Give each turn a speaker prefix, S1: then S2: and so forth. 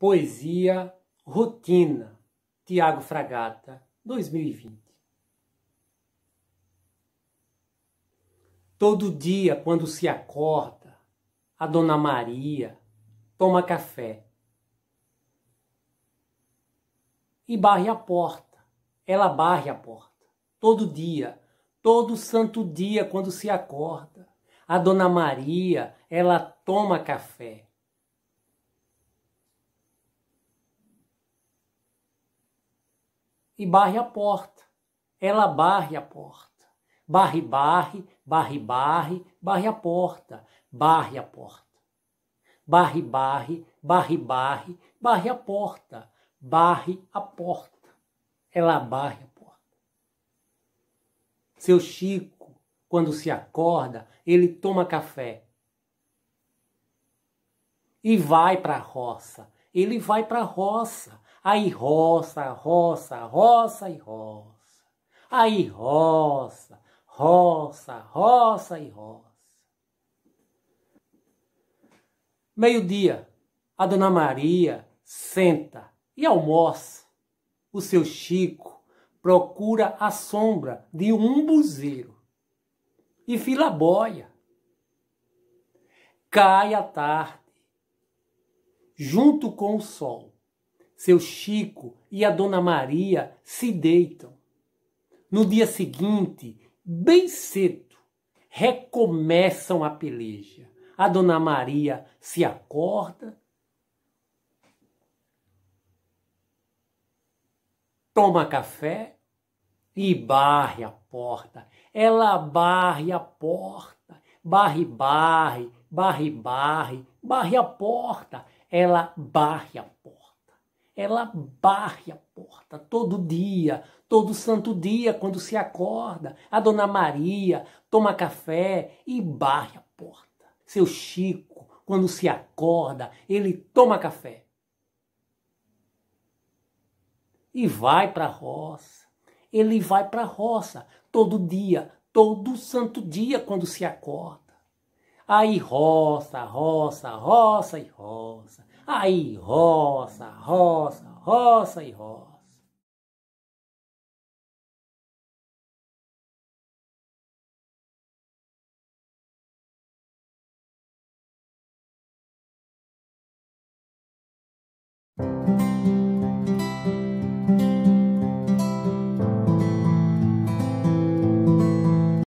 S1: Poesia Rotina, Tiago Fragata, 2020. Todo dia, quando se acorda, a Dona Maria toma café e barre a porta. Ela barre a porta. Todo dia, todo santo dia, quando se acorda, a Dona Maria, ela toma café e barre a porta. Ela barre a porta. Barre, barre, barre, barre, barre a porta. Barre a porta. Barre, barre, barre, barre, barre a porta. Barre a porta. Ela barre a porta. Seu Chico, quando se acorda, ele toma café e vai para a roça. Ele vai para a roça Aí roça, roça, roça e roça. Aí roça, roça, roça e roça. Meio-dia, a dona Maria senta e almoça. O seu Chico procura a sombra de um buzeiro e fila boia. Cai a tarde, junto com o sol seu Chico e a Dona Maria se deitam. No dia seguinte, bem cedo, recomeçam a peleja. A Dona Maria se acorda, toma café e barre a porta. Ela barre a porta, barre, barre, barre, barre, barre a porta. Ela barre a porta ela barre a porta todo dia, todo santo dia, quando se acorda. A dona Maria toma café e barre a porta. Seu Chico, quando se acorda, ele toma café. E vai para a roça. Ele vai para a roça todo dia, todo santo dia, quando se acorda. Aí roça, roça, roça e roça. Aí roça, roça, roça e roça.